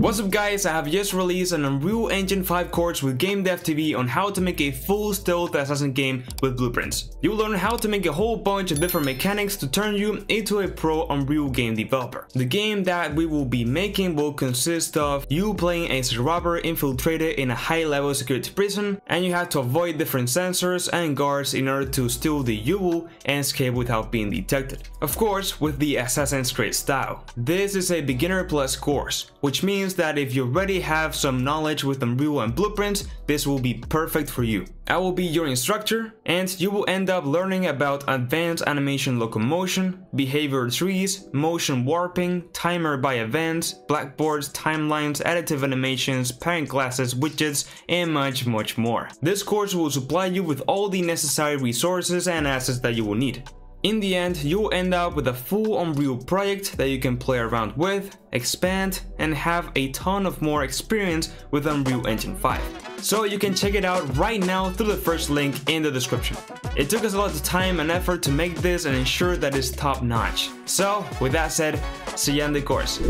What's up guys, I have just released an Unreal Engine 5 course with Game Dev TV on how to make a full stealth assassin game with blueprints. You'll learn how to make a whole bunch of different mechanics to turn you into a pro Unreal game developer. The game that we will be making will consist of you playing as a robber infiltrated in a high level security prison and you have to avoid different sensors and guards in order to steal the jewel and escape without being detected. Of course, with the Assassin's Creed style. This is a beginner plus course, which means that if you already have some knowledge with Unreal and blueprints, this will be perfect for you. I will be your instructor and you will end up learning about advanced animation locomotion, behavior trees, motion warping, timer by events, blackboards, timelines, additive animations, parent classes, widgets, and much much more. This course will supply you with all the necessary resources and assets that you will need. In the end, you'll end up with a full Unreal project that you can play around with, expand, and have a ton of more experience with Unreal Engine 5. So you can check it out right now through the first link in the description. It took us a lot of time and effort to make this and ensure that it's top notch. So with that said, see you in the course.